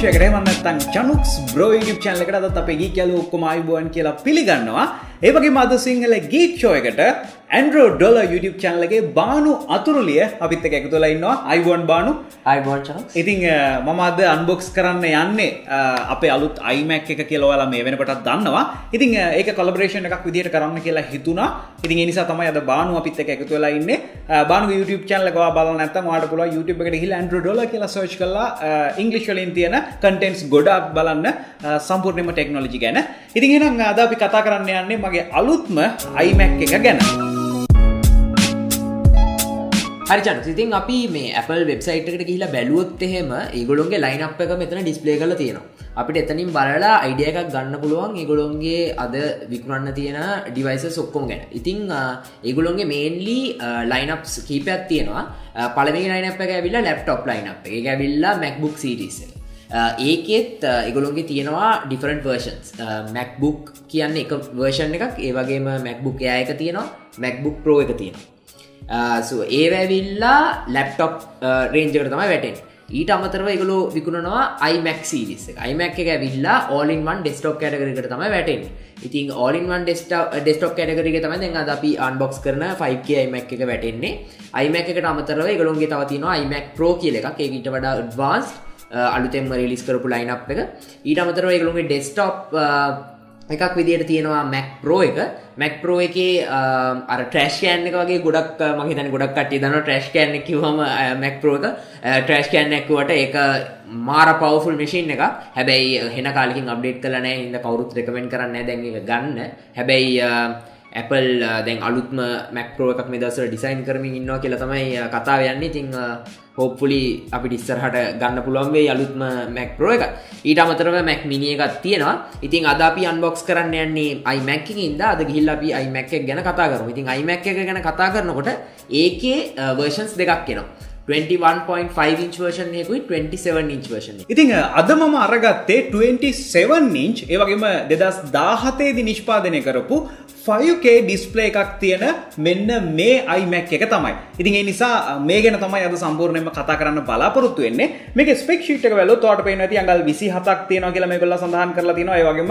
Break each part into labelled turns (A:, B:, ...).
A: ශේෂයකට මන්නත්තන් චනුක්ස් bro YouTube channel එකට අදත් අපේ ගීක් යාළුවෝ ඔක්කොම ආයුබෝවන් කියලා පිළිගන්නවා. ඒ වගේම අද සිංහල ගීක් ෂෝ එකට ඇන්ඩ්‍රෝ ඩොලර් YouTube එකේ බානු අතුරුලිය අපිත් එක්ක එකතු වෙලා ඉන්නවා. ආයුබෝවන් බානු.
B: අයිබෝන් චනස්
A: ඉතින් මම අද අන්බොක්ස් කරන්න යන්නේ අපේ අලුත් iMac එක කියලා ඔයාලා මේ වෙනකොටත් දන්නවා. ඉතින් ඒක කොලැබොරේෂන් එකක් විදිහට කරන්න කියලා හිතුණා. ඉතින් නිසා තමයි අද බානු අපිත් එක්ක එකතු වෙලා ඉන්නේ. බානුගේ YouTube එක ඔයා බලන්න නැත්නම් ඔයාලට පුළුවන් YouTube එකට ගිහලා ඇන්ඩ්‍රෝ ඩොලර් කියලා සර්ච් කරලා ඉංග්‍රීසි වලින් තියෙන කන්ටෙන්ට්ස් ගොඩක් බලන්න සම්පූර්ණයෙන්ම ටෙක්නොලොජි ගැන. ඉතින් එහෙනම් අද අපි කතා කරන්න යන්නේ මගේ අලුත්ම iMac එක ගැන.
B: හරිචන ඉතින් අපි මේ Apple වෙබ්සයිට් එකට ගිහිලා බැලුවොත් එහෙම ඒගොල්ලොන්ගේ ලයින් අප් එක මෙතන ඩිස්ප්ලේ කරලා තියෙනවා. අපිට එතනින් බලලා අයිඩිය එකක් ගන්න පුළුවන් ඒගොලොන්ගේ අද විකුණන්න තියෙන ඩිවයිසස් ඔක්කොම ගැන. ඉතිං ඒගොලොන්ගේ මේන්ලි ලයිනප්ස් කීපයක් තියෙනවා. පළමි ලයින එක ඇවිල්ලා ලැප්ටොප් ලයින එක. ඇවිල්ලා මැක්බුක් සිටිස ඒකෙත් එගොලොන්ගේ තියෙනවා ඩිෆරන්ට වර්ෂන්ස් මැක්බුක් කියන්න එක වර්ෂන් එකක්. ඒවගේම මැක්බුක් එයා එක තියෙනවා. මැක්බුක් ප්‍රෝ එක තියෙනවා. ඒවැවිල්ලා ලැප්ටොප් රේන්ජකට තමයි වැටෙන් ඊට අමතරව එකගලු විකුණනවා iMac සිරිස් iMac එක ඇවිල්ලා ඕලින්වන් ඩෙස්ටොප් කැටගරිකට තම වැටෙන් ඉතින් ඕලින්වන් ඩෙස්ට ඩෙස්ටොප් කැටගරික තම දැන් අද අපි අන්බොක්ස් කරන 5K iMac එක වැටෙන්නේ. iMac එකට අමතරව එකගලොන්ගේ තවතිනවා iMac Pro කියල එකක්. ඒකට වඩා ඩ්වාන්ස් අලුතෙම රිලිස් කරපු ලයින් අප් එක. ඊට අමතරව එකගලුන්ගේ ඩෙස්ටොප් එකක් විදිට තියෙනවා මැක් ප්‍රෝ එක. මැක් ප්‍රෝ එක අර ට්‍රේෂ්කෑන් එක වගේ ගොඩක් මහිතන ගොඩක් කට දන ට්‍රේෂ්කෑන් කිවහම මැක් ප්‍රෝක ට්‍රේෂ්කෑන් එක්වට එක මාර පවෆුල් මිසින් එක හැබැයි හෙන කාලින් අප්ඩේට් කලනෑ ඉන්න කවරුත් රෙකමෙන්ට කරන්න දැන් එක ගන්න. හැබැයි Apple uh, දැන් අලුත්ම මැක්පරෝ එකක් මේ දසර ඩිසයින් කරමින් ඉන්නවා කියලා තමයි uh, කතාව යන්නේ. තිං හෝප්පුලි uh, අපි ඩිස්සරහට ගන්න පුළුවන්වේ අලුත්ම මැක්පරෝ එක ඊට අමතරව මැක් මිනිිය එකත් තියෙනවා. ඉතින් අද අපි අන්බොක්ස් කරන්න යන්නේ අයිමැක්කින් ඉද අද ගිහිල්ල අපි අයිමැක් ගැන කතා කරු ඉතින් අයිමැක් එක ගැන කතා කරනකොට ඒකේ වර්ෂන්ස් දෙකක් කෙනවා 21.5 ඉංච් වර්ෂන් යකුයි 27 ඉංච් වර්ෂන්
A: ඉතිං අද මම අරගත්තේ 27 ඉංච් ඒවගේම දෙදස් දාහතේදි නිෂ්පාදනය කරපු 5K ඩිස්පලේ එකක් තියෙන මෙන්න මේ iMac එක තමයි. ඉතින් ඒ නිසා මේ ගැන තමයි අද සම්පූර්ණයෙන්ම කතා කරන්න බලාපොරොත්තු වෙන්නේ. මේක ස්පෙක් ෂීට් එක වැලුවොත් ඔයාලට පේනවා ඇති අඟල් 27ක් තියෙනවා කියලා මේගොල්ලෝ සඳහන් කරලා තියෙනවා. ඒ වගේම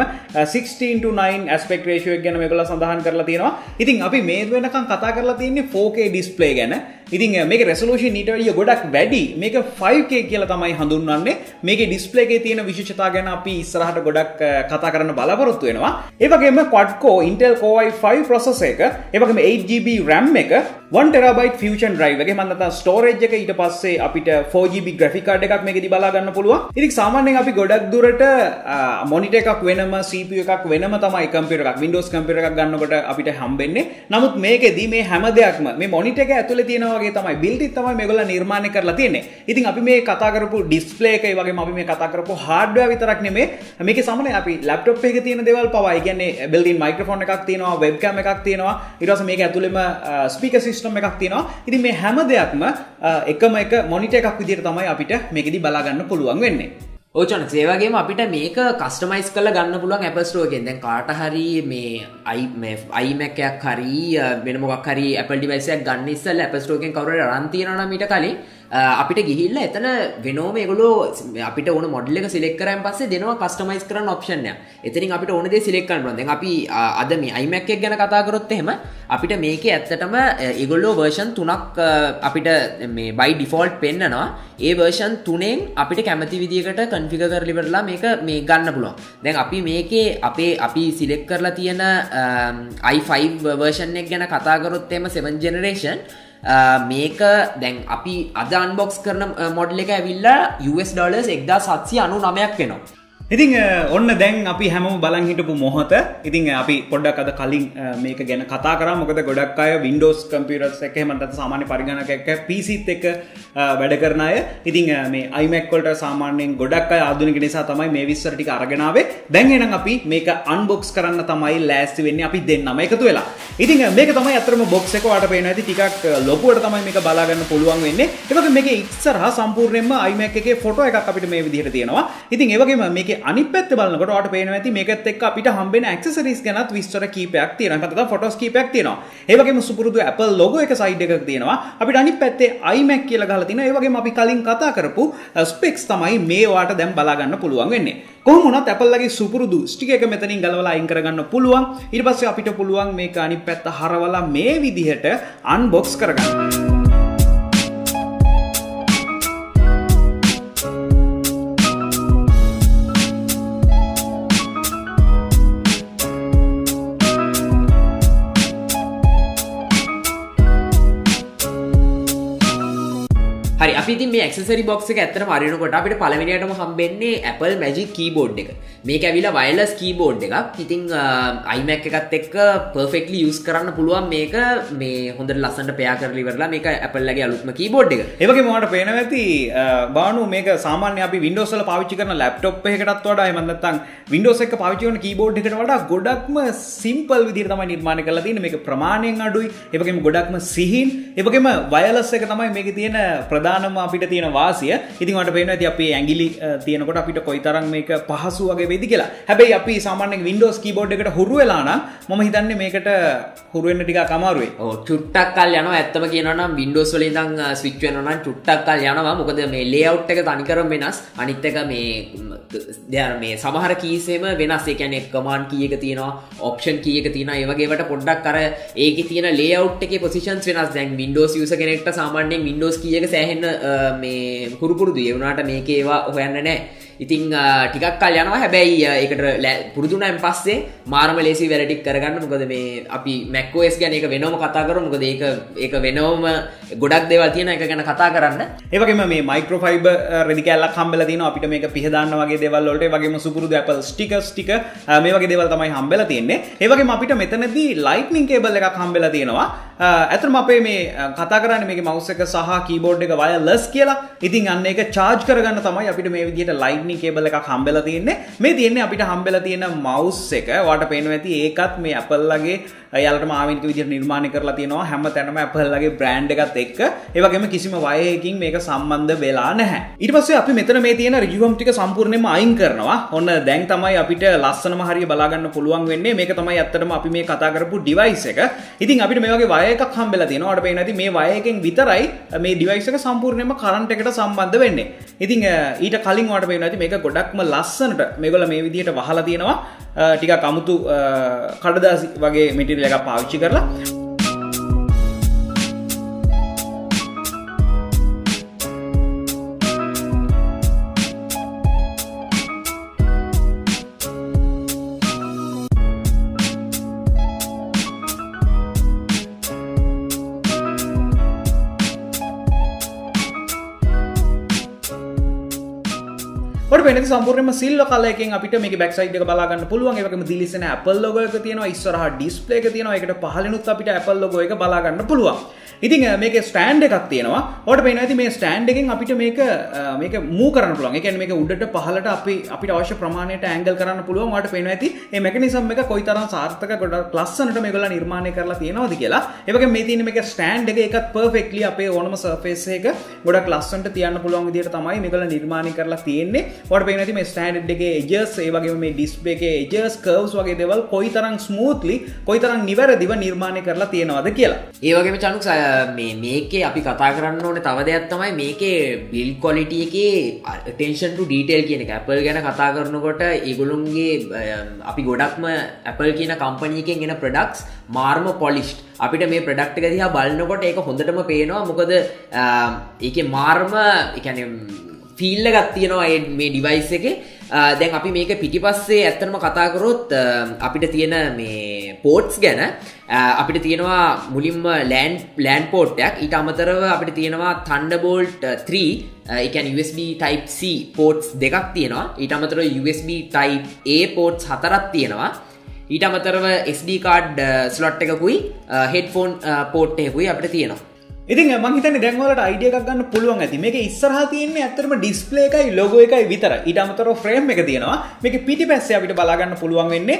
A: 16 to 9 aspect ratio එක ගැන මේගොල්ලෝ සඳහන් කරලා තියෙනවා. ඉතින් අපි මේ වෙනකන් කතා කරලා තියෙන්නේ 4K ඩිස්පලේ ගැන. ඉතින් මේක රෙසලූෂන් ඊට වැඩිය ගොඩක් වැඩි. මේක 5K කියලා තමයි හඳුන්වන්නේ. මේකේ ඩිස්ප්ලේ එකේ තියෙන විශේෂතා ගැන අපි ඉස්සරහට ගොඩක් කතා කරන්න බලාපොරොත්තු වෙනවා. ඒ වගේම quad core Intel Core i5 processor එක ඒ වගේම 8GB RAM එක 1TB Fusion drive එකේ මම නැත්නම් storage එක ඊට පස්සේ අපිට 4GB graphic card එකක් මේකෙදි බලා ගන්න පුළුවන්. ඉතින් සාමාන්‍යයෙන් අපි ගොඩක් දුරට monitor එකක් වෙනම CPU එකක් වෙනම තමයි computer එකක් Windows computer එකක් ගන්නකොට අපිට හම්බෙන්නේ. නමුත් මේකෙදි මේ හැම දෙයක්ම මේ monitor එක ඇතුලේ තියෙනවා වගේ තමයි බිල්ඩ් එක තමයි මේගොල්ලෝ නිර්මාණය කරලා තියෙන්නේ. ඉතින් අපි මේ කතා කරපු ඩිස්ප්ලේ එක ඒ වගේම අපි මේ කතා කරපු හાર્ඩ්වෙයාර් විතරක් නෙමෙයි මේකේ සමනේ අපි ලැප්ටොප් එකේ තියෙන දේවල් පවා ඒ කියන්නේ බිල්ඩ් ඉන් මයික්‍රොෆෝන් එකක් තියෙනවා වෙබ්කෑම් එකක් තියෙනවා ඊට පස්සේ මේක ඇතුළෙම ස්පීකර් සිස්ටම් එකක් තියෙනවා. ඉතින් මේ හැම දෙයක්ම එකම එක මොනිටර් එකක් විදිහට තමයි අපිට මේකෙදි බලා ගන්න පුළුවන් වෙන්නේ.
B: ඕචන සේවගේම අපිට මේක කස්ටමයිස් කල ගන්න පුළුවන් ඇපස්ටෝගෙන් දැන් කාට හරි මේ අයිමැකයක් හරි වෙනමොක් හරි ඇපල් ඩිවයිසයක් ගන්න ඉස්සල් ඇපස්ටෝකෙන් කවර රන්තියනන මිට කලින් අපිට ගිහිල්ල එතන වෙනෝම ගොලෝ අපිට ඕන මොඩල්ල එක සිලෙක් කරන් පස්සේ දෙනවා කස්ටමයිස් කරන්න ඔප්ෂන්ය එතිරින් අපිට ඕනද සිලෙක් කරන්න ද අපි අද මේ අයිමැක්කක් ගැන කතාකරොත් එහෙම අපිට මේක ඇත්තටම ඉගොල්ලෝ වර්ෂන් තුනක් අපිට මේ බයි ඩිෆෝල්ට් පෙන්න්නනවා ඒ වර්ෂන් තුනෙන් අපිට කැමති විදිකට කන්ෆික කරලිවරලා මේක මේ ගන්න පුළුවන්. දැන් අපි මේකේ අපේ අපි සිලෙක් කරලා තියෙන i5 වර්ෂන් එක ගැන කතාකරොත් එම 7 ජෙනරේෂන් Uh, මේක දැන් අපි අද අන්බොක්ස් කරන uh, මොඩල් එක ඇවිල්ලා US ඩොලර්ස් එක්දා සත්සි අනු නමයක් වෙනවා.
A: ඉතිං ඔන්න දැන් අපි හැම බලන් හිටපු මොහොත. ඉතින් අපි පොඩ්ඩක් අද කලින් මේක ගැන කතා කර. මොකද ගොඩක් අය වින්ඩෝස් කම්පියරස් එක මතත් සාමාන්‍ය පරිගණක එක්ක පිසිත් එක වැඩ කරන අය. ඉතින් මේ අයිමැක්කොල්ට සාමාන්‍යයෙන් ගොඩක් අය ආධුනික නිසා තමයි මේ විස්සර ටික අරගෙනාවේ දැන් එනම් අපි මේක අන්බොක්ස් කරන්න තමයි ලෑස්ති වෙන්නේ අපි දෙන්නම එකතු වෙලා. ඉතින් මේක තමයි අතරම බොක්ස් එක වාට පේන ඇති ටිකක් ලොකුවට තමයි මේක බලාගන්න පුළුවන් වෙන්නේ. ඒ වගේ මේක ඉස්සරහා සම්පූර්ණයෙන්ම iMac එකේ ෆොටෝ එකක් අපිට මේ විදිහට තියෙනවා. ඉතින් ඒ වගේම මේකේ අනි පැත් බලන්නකොට ට පේන ඇති මේකත් එක් අපිට හම්බෙන ඇක්සරිස් ගැනත් විස්තර කීපයක් තියෙන කත ෆොටස් කීපයක් තියෙනවා. ඒවගේ සුපුරුදු Apple ලොග එක සයිඩ් එකක් තියෙනවා. අපිට අනි පැත්තේ අයිමැක් කියල ගල තින ඒවගේ අපි කලින් කතා කරපු ස්පෙක්ස් තමයි මේවාට දැම් බලාගන්න පුළුවන් වෙන්නේ. කොහමුණත් ඇපල්ලගේ සුපුරුදු ස්ටික එක මෙතනින් ගලවලා අයිංකරගන්න පුළුවන්. ඉට පස්සේ අපිට පුළුවන් මේ අනි පැත්ත හරවලා මේ විදිහට අන්බොක්ස් කරගන්න.
B: අපි මේ ක්සරි බොක්ස ඇතර මරනකොට අපිට පලවිනිටම හම්බෙන්නේ Apple මැජි කීබෝඩ් එක. මේ ඇවිල වයිලස් කීබෝඩ් එකක්. ඉතිං අයිමැක් එකත් එක් පර්ෆෙක්ලි යස් කරන්න පුළුවන් මේක. මේ හොඳ ලස්සට පයා කරලිවරලා මේක ඇපල්ලගේ අලුත්ම කීබෝඩ් එක.
A: ඒවගේ මට පේන ඇති බානු මේක සාමාන්‍ය අපි වින්ඩෝසල පාවිච්චි කරන ලප්ටොප් එකටත් වඩා එමන්නත්තන් වින්ඩෝස එක පාවිච්චිවන කීබෝඩ් එකට වඩා ගොඩක්ම සිම්පල් විදිර තමයි නිර්මාණ කල තින මේක ප්‍රමාණයෙන් අඩුයි. ඒවගේම ගොඩක්ම සිහින්. ඒවගේම වයලස්ස එක තමයි මේක තියෙන ප්‍රධානම අපිට තියෙන වාසිය. ඉතින්ට පේන ඇති අපේ ඇගිලි තියෙනකොට අපිට කොයිතරම් මේක පහසු වගේ වෙදි කියලා. හැබැයි අපි සාමාන්‍යෙන් වින්ඩෝස් කීබෝඩ් එකට හුරු වෙලාන ම හිතන්නේ මේකට හුරුවෙන්න්න ටික කමාරුවේ
B: චුට්ටක් කල් යන ඇත්තම කියනම් වින්ඩෝස් වල දං ස්විච්වෙනන චුට්ටක් කල් යනවා. මොකද මේ ලේවට් එක තනිකරම් වෙනස්. අනිත්තක මේ දෙර මේ සමහර කීසේම වෙනස්. එකන කමාන් කියක තියෙනවා ඔප්ෂන් කියක තියෙන ඒවගේට පොඩ්ඩක් කර ඒක තියන ලේවට් එක පොසිෂන් වෙනස්. දැන් වින්ඩෝස් යස කෙනෙක්ට සාමාන්‍යෙන් වින්ඩෝස් කියක සෑහෙන්න මේ හුරුපුරුදු ඒවුණට මේක ඒවා හොයන්න නෑ. ඉතිං ටිකක් කල් යනවා. හැබැයි එකට පුරදුනයන් පස්සේ මාර්ම ලේසි වැරටික් කරගන්න. මොකද මේ අපි මැක්කෝස් ගැන එක වෙනම කතා කර මොකද ඒක ඒක වෙනවම ගොඩක් දෙවල් තියෙන එක ගැන කතා කරන්න.
A: ඒවගේම මේ මයිකෝෆයිබ රදිකල්ල කම්බල තින අපිට මේක පිහදාන්න වගේ දෙවල්ලට වගේම සුපුරුදු Apple ස්ටික ස්ටික මේ වගේ දෙවල් තමයි හම්බල තියන්නේ. ඒවගේ අපිට මෙතනදී ලයිට්නිං කේබල් එක හම්බල තියෙනවා. ඇතරම අපේ මේ කතා කරන්න මේ මවස එක සහ කීබෝඩ් එක වය ලස් කියලා. ඉතින් අන්න එක චාර්ජ් කරගන්න තමයි අපිට මේ විදිහට ලයිට් ලයිට්නි කේබල එකක් හම්බෙලා තියෙන්නේ. මේ තියෙන්නේ අපිට හම්බෙලා තියෙන මවුස් එක. වාට පේනවා ඇති ඒකත් මේ Appleලගේ යාලට මාවිනික විදිහට නිර්මාණය කරලා තියෙනවා. හැම තැනම Appleලගේ බ්‍රෑන්ඩ් එකත් එක්ක. ඒ වගේම කිසිම වයයකින් මේක සම්බන්ධ වෙලා නැහැ. ඊට පස්සේ අපි මෙතන මේ තියෙන රිජුවම් ටික සම්පූර්ණයෙන්ම අයින් කරනවා. ඔන්න දැන් තමයි අපිට ලස්සනම හරිය බලා ගන්න පුළුවන් වෙන්නේ. මේක තමයි ඇත්තටම අපි මේ කතා කරපු ඩිවයිස් එක. ඉතින් අපිට මේ වගේ වය එකක් හම්බෙලා තියෙනවා. අට පේන ඇති මේ වය එකෙන් විතරයි මේ ඩිවයිස් එක සම්පූර්ණයෙන්ම කරන්ට් එකට සම්බන්ධ වෙන්නේ. ඉතින් ඊට කලින් වට පේන ඇති මේක ගොඩක්ම ලස්සනට මෙගොල මේ විදිහට වහලා තියෙනවා. ටික කමුතු කඩදාසි වගේ මිටිල් එක පාවිච්චි කරලා වෙන සම්පූර්ණම සිල්ල කලයකින් අපිට මේ බැක්සයිඩ් එක බලාගන්න පුළුවන්. එකම දිලිසෙන Apple ලොගෝ එක තියෙනවා. ඉස්සරහා ඩිස්ප්ලේ එක තියෙනවා. ඒකට පහළිනුත් අපිට Apple ලොගෝ එක බලාගන්න පුළුවන්. ඉතින් මේක ස්ටෑන්ඩ් එකක් තියෙනවා. ඔට පේන ඇති මේ ස්ටෑන්ඩ් එකෙන් අපිට මේක මේක මූ කරන්න පුළුවන්. එක මේක උඩට පහලට අපි අපිට අවශ්‍ය ප්‍රමාණයට ඇංගල් කරන්න පුළුවන්. වට පේන ඇති ඒ මැකනිසම් එක කොයි තරම් සාර්ථක ගොඩ ලස්සනට මේගොල්ල නිර්මාණය කරලා තියෙනවද කියලා. ඒවගේ මේ තියෙන මේක ස්ටෑන්ඩ් එක එකත් පර්ෆෙක්ලි අපේ ඕනම සර්ෆේස් එක ගොඩක් ලස්සන්ට තියන්න පුළුවන් විදිහට තමයි මේගොල්ල නිර්මාණය කරලා තියෙන්නේ. වට පේන ඇති මේ ස්ටෑන්ඩ් එකේ එජර්ස් ඒ වගේ මේ ඩිස්ප්ලේ එකේ එජර්ස් කර්ව්ස් වගේ දේවල් කොයි තරම් ස්මූත්ලි කොයි තරම් නිවැරදිව නිර්මාණය කරලා තියෙනවද කියලා.
B: ඒ වගේම චනුක් මේ මේකේ අපි කතා කරන්න ඕන තව දෙයක් තමයි මේකේ බිල් කොලිටිය එක ටේෂන්ට ඩීටේල් කියන ඇපල් ගැන කතා කරනකොට ඒගොළුන්ගේ අපි ගොඩක්ම ඇපල් කියන කම්පනීකෙන් එෙන ප්‍රඩක්ස් මාර්ම පොලිස්් අපිට මේ ප්‍රඩක්්ක දිහා බලන්නකොට ඒක හොඳටම පේනවා. මොකද ඒක මාර්ම එකැන ෆිල්ල ගත්තියනවා මේ ඩිවයිස් එක. දැන් අපි මේක පිටිපස්සේ ඇත්තනම කතාකරොත් අපිට තියෙන මේ පෝට්ස් ගැන අපිට තියෙනවා මුලින්ම ලෑන් ලෑන් පෝට්ටයක් ඊට අමතරව අපිට තියෙනවා තන්ඩබෝල්ට් 3 එකන් USB type C පෝට්ස් දෙකක් තියෙනවා. ඊට අමතර USB type A පෝට්ස් හතරත් තියෙනවා. ඊට අමතරව SD කාඩ් ස්ලොට් එකකුයි හෙඩෆෝන් පෝට් එකකුයි අපිට තියෙනවා.
A: ඉතින් මහිතන දැන්වලට අයිඩියක් ගන්න පුළුවන් ඇති. මේක ඉස්සරහ තියන්නේ ඇතරම ඩිස්පලේ එකයි ලොගෝ එකයි විතර ඉට අමතර ෆ්‍රේම් එක තියෙනවා. මේක පිටි පැස්ස අපිට බලාගන්න පුළුවන් වෙන්නේ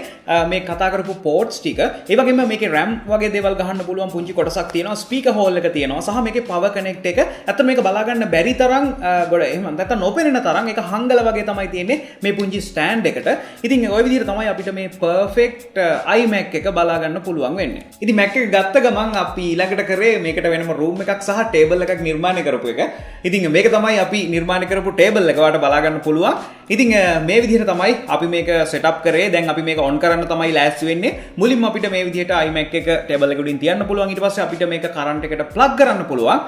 A: මේ කතාකරපු පෝට්ස් ටික. ඒවගේ මේක රැම් වගේ දෙවල් ගහන්න පුළුවන් පුංචි කොටසක් තියෙනවා. ස්පීක හෝල් එක තියෙනවා. සහ මේක පව කනෙක්් එක. ඇත මේක බලාගන්න බැරි තරම් ගොඩ එහමන්දක නොපෙනෙන තරම්. එක හංගල වගේ තමයි තියෙන්නේ මේ පුංචි ස්ටෑන්් එකට. ඉතින් ඔය විදිර තමයි අපිට මේ පර්ෆෙක්ට් අයිමැක් එක බලාගන්න පුළුවන් වෙන්න. ඉති මැක්ක ගත්ත ගමන් අපි ඊළඟට කරේ මේකට වෙනම රූම් එකක් සහ ටේබල් එකක් නිර්මාණය කරපු එක. ඉතින් මේක තමයි අපි නිර්මාණ කරපු ටේබල් එකවට බලාගන්න පුළුවන්. ඉතින් මේ විදිහට තමයි අපි මේක සෙටප් කරේ. දැන් අපි මේක ඔන් කරන්න තමයි ලෑස්ති වෙන්නේ. මුලින්ම අපිට මේ විදිහට iMac එක ටේබල් එකකින් තියන්න පුළුවන්. ඊට පස්සේ අපිට මේක කරන්ට් එකට ප්ලග් කරන්න පුළුවන්.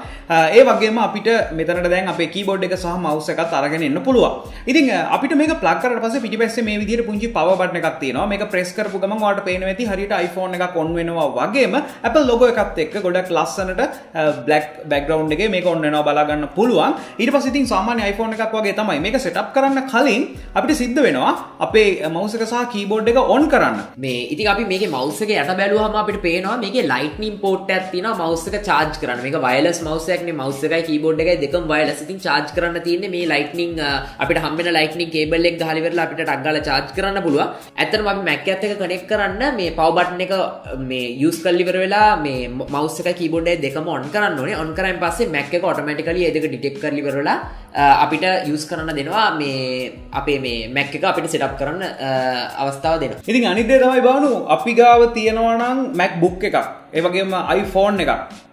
A: ඒ වගේම අපිට මෙතනට දැන් අපේ කීබෝඩ් එක සහ මවුස් එකත් අරගෙන එන්න පුළුවන්. ඉතින් අපිට මේක ප්ලග් කරලා පස්සේ පිටිපස්සේ මේ විදිහට පුංචි පවර් බටන් එකක් තියෙනවා. මේක ප්‍රෙස් කරපු ගමන් ඔයාලට පේනවා ඇති හරියට iPhone එකක් ඔන් වෙනවා වගේම Apple logo එකත් එක්ක ගොඩක් ලස්සනට බ්ලක් බැක්ග්‍රවන්් එක මේ ඔන්න නවා බලාගන්න පුළුවන්. ඊට පසිතින් සාමාන්‍ය iPhone එකක් වගේ තමයි මේක සෙටප් කරන්න කලින් අපිට සිද්ධ වෙනවා අපේ මවසක සහ කීබෝඩ් එක ඔන් කරන්න.
B: මේ ඉති අපි මේ මවසක යට බැලුවහම අපිට පේනවා මේක ලයිටනින් පෝට් ඇතින මවස්සක චාර්ජ් කරන මේ වයිලස් මවසයක්න මවසකයි කීබෝඩ් එකයි දෙකම් වයිලස් ඉතින් චාර්ජ් කරන්න තියන්නේ මේ ලයිටනිං අපිට හම්බෙන ලයිටනින් කේබල්ලෙක් හලිවෙරලා අපිට ටක්ගල චාර්ජ් කරන්න පුළුව ඇතන අපි මැක් ඇත්තක කනෙක් කරන්න මේ පවබට්න එක මේ යුස් කල්ලිවර වෙලා මේ මවස්සක කීබෝඩ් දෙකම ඔන් කරන්න ඕනේ. ඔන් කරන් පස්සේ මැක් එක ඔටමටිකල ඒදක ඩිටෙක් කරලිවරලා අපිට යුස් කරන්න දෙනවා. මේ අපේ මේ මැක් එක අපිට සෙටප් කරන්න අවස්ථාව දෙන
A: ඉතින් අනිදේ තමයි බානු අපි ගාව තියෙනවානම් මැක් බුක් එකක්. ඒවගේම iPhone එකක්.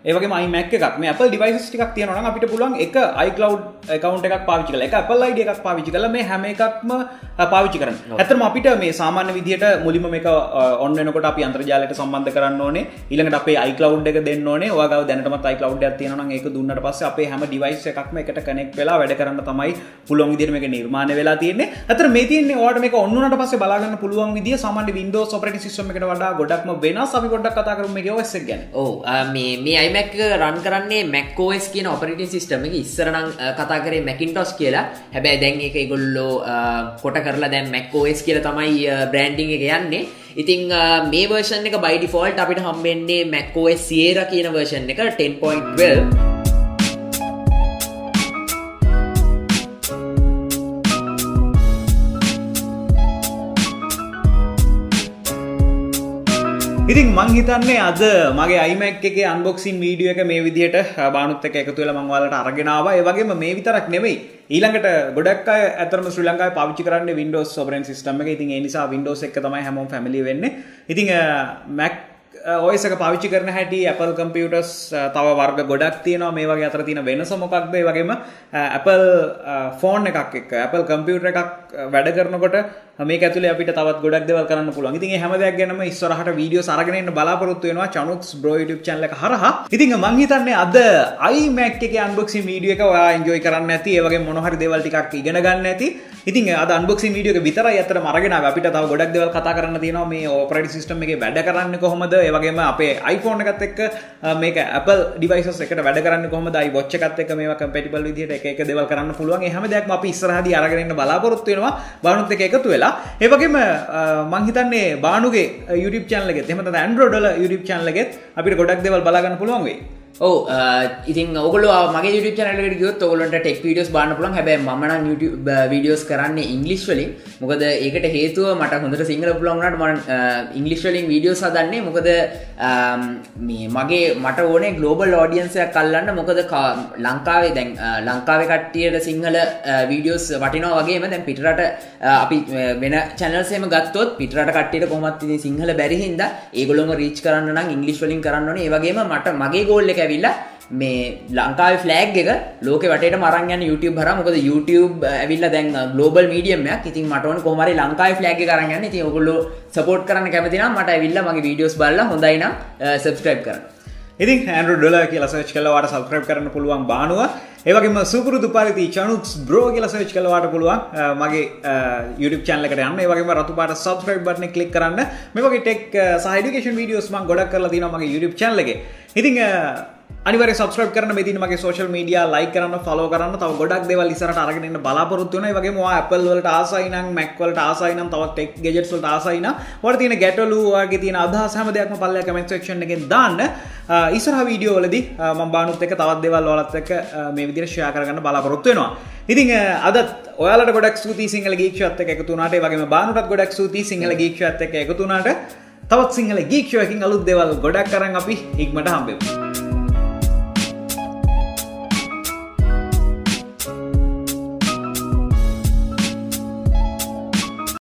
A: ඒවගේ මයිමැක් එකක් මේ Apple ඩිවයිස් ටිකක් තියෙනවා අපිට පුළුවන් එක iCloud account එකක් පාවිච්චි කරලා එක Apple ID එකක් පාවිච්චි කරලා මේ හැම එකක්ම පාවිච්චි කරන්න. ඇත්තටම අපිට මේ සාමාන්‍ය විදිහට මුලින්ම මේක ඔන් වෙනකොට අපි අන්තර්ජාලයට සම්බන්ධ කරන්න ඕනේ. ඊළඟට අපේ iCloud එක දෙන්න ඕනේ. ගාව දැනටමත් iCloud එකක් තියෙනවා නම් ඒක දුන්නට පස්සේ අපේ හැම ඩිවයිස් එකක්ම එකට කනෙක්ට් වෙලා වැඩ කරන්න තමයි පුළුවන් විදිහට මේක නිර්මාණය වෙලා තියෙන්නේ. ඇත්තට මේ තියෙන්නේ ඔයාලට මේක ඔන් වුණාට පස්සේ බලා ගන්න පුළුවන් විදිය සාමාන්‍ය Windows operating system එකට වඩා ගොඩක්ම වෙනස්. අපි පොඩ්ඩක් කතා කරමු මේකේ OS එක ගැන.
B: ඔව් මේ මේ iMac එක රන් කරන්නේ මැක්කෝස් කියන ඔපරිටින් සිස්ටම එක. ඉස්සරනම් කතා කරේ මැකින්ටොස් කියලා. හැබැයි දැන් එක ඉගොල්ලෝ කොට කරලා දැන් මැක්කෝස් කියල තමයි බ්‍රන්ඩිං එක යන්නේ. ඉතිං මේ වර්ෂන් එක බයිඩි ෆෝල්ට අපිට හම්බෙන්නේ මැක්කෝස් සියර කියන වර්ෂන් එක 10.12
A: ඉතින් මං හිතන්නේ අද මගේ අයිමැක් එක අන්බොක්සින් වීඩියෝ එක මේ විදිහට බානුත් එක එකතු වෙලා මං ඔයාලට අරගෙන ආවා. ඒ වගේම මේ විතරක් නෙමෙයි. ඊළඟට ගොඩක් අය ඇත්තටම ශ්‍රී ලංකාවේ පාවිච්චි කරන්නේ Windows operating system එක. ඉතින් ඒ නිසා Windows එක තමයි හැමෝම ෆැමිලි වෙන්නේ. ඉතින් Mac ඔයසක පාවිච්චි කරන හැටි Apple කම්පියුටර්ස් තව වර්ග ගොඩක් තියෙනවා මේ වගේ අතර තියෙන වෙනස මොකක්ද ඒ වගේම Apple ෆෝන් එකක් එක්ක Apple කම්පියුටර් එකක් වැඩ කරනකොට මේක ඇතුලේ අපිට තවත් ගොඩක් දේවල් කරන්න පුළුවන්. ඉතින් මේ හැම දෙයක් ගැනම ඉස්සරහට වීඩියෝස් අරගෙන එන්න බලාපොරොත්තු වෙනවා Chanuks Bro YouTube channel එක හරහා. ඉතින් මං හිතන්නේ අද iMac එකේ unboxing වීඩියෝ එක ඔයා enjoy කරන්න ඇති. ඒ වගේම මොන හරි දේවල් ටිකක් ඉගෙන ගන්න ඇති. ඉතින් අද unboxing වීඩියෝ එක විතරයි අතරම අරගෙන ආවේ. අපිට තව ගොඩක් දේවල් කතා කරන්න තියෙනවා මේ operating system එකේ වැඩ කරන්නේ කොහොමද? ඒ වගේම අපේ iPhone එකත් එක්ක මේක Apple devices එකට වැඩ කරන්නේ කොහොමද? iWatch එකත් එක්ක මේවා compatible විදිහට එක එක දේවල් කරන්න පුළුවන්. ඒ හැම දෙයක්ම අපි ඉස්සරහදී අරගෙන එන්න බලාපොරොත්තු වෙනවා. බානුත් එක්ක එකතු වෙලා වෙලා ඒවගේම මංහිතන්නේ බානුගේ YouTube චනලගෙ එමත ඇන්ඩරෝඩල YouTube චනලගෙත් අපිට ගොඩක් දෙවල් බලාගන්න පුළුවන්ගේ
B: ඕ ඉතින් ඔගල මගේ YouTube චනලට ගියොත් ඔගලන්ට ටෙක් වීඩියෝස් බාන්න පුලන් හැබැ මන YouTube වීඩියෝස් කරන්නේ ඉංගලිස් වලින්. මොකද ඒකට හේතුව මට හොඳට සිංහල පුලන්ට ම ඉංගලිස් වලින් වීඩියෝ සදන්නේ මොකද මේ මගේ මට ඕනේ ගලෝබල් ෝඩියන්සයක් කල්ලන්න මොකද ලංකාවේ දැන් ලංකාව කට්ටියට සිංහල වීඩියෝස් වටිනෝ වගේ දැන් පිටරට අපි වෙන චැනල්සේම ගත්තොත් පිටරට කට්ටියට කොමත් සිංහල බැරිහින්ද ඒගොලොම රීච් කරන්න ඉංගලිස් වලින් කරන්න ඒවගේම මට මගේ ගෝල්ල එක ඇවිල්ලා මේ ලංකාව ෆලෑග් එක ලෝක වට මරන් YouTube හර මොකද YouTube ඇවිල්ල දැන් uh, ගලෝබල් මීඩියම්යක් ඉතින් මටන කොමරි ලංකායි ෆලෑග් කරන්න ති ඔගොල්ල සපෝට් කරන්න කැමතින මට ඇවිල්ල මගේ වීඩියෝස් බල්ල හොඳයින සබස්ක්‍රයිබ් කරන්න
A: ඉතින් හැන්ඩු ඩොල කියලා සච් කලවාට සබස්ක්‍රයිබ් කරන්න පුළුවන් බානුව ඒවගේම සුපුරුදු පරිදි චනුක්ස් බ්‍රෝ කියලා සර්ච් කළවාට පුළුවන් uh, මගේ uh, YouTube channel එකට යන්න. ඒ වගේම රතු පාට subscribe button එක click කරන්න. මේ වගේ tech සහ education videos මම ගොඩක් කරලා තියෙනවා මගේ YouTube channel එකේ. ඉතින් අනිවර සබස්ක්‍රප් කරන මෙතින මගේ සෝශල් මීඩිය ලයි කරන්න ෆලෝ කරන්න. තව ගොඩක් දෙවල් ඉසරට අරගෙනන්න බලාපොරත්තුන වගේ වා Apple වලට ආසයින මැක්වලට ආසයින තවත් ටෙක් ගෙජෙට්වලට ආසයින වට තින ගැටලුවගේ තින අදහසම දෙයක්ම පල්ල කමෙන්ට ක්ෂන් එක දාන්න. ඉසර වීඩියෝලද ම බානුත් එක තවත් දෙවල් ලොලත්තක මේ විදිරශයා කරගන්න බලාපොරොත්තුවෙනවා ඉතින් අද ඔයාලට ගොඩක් සූති සිංහල ගීක්ෂත්ත එකතුනාට වගේ බානුටත් ගොඩක් සූති සිංහල ගීක්ෂත්ත එක එකතුනාට තවත් සිංහල ගීක්ෂයකින් අලුත් දෙවල් ගොඩක් කරන්න අපි ඉක්මට හම්බෙව.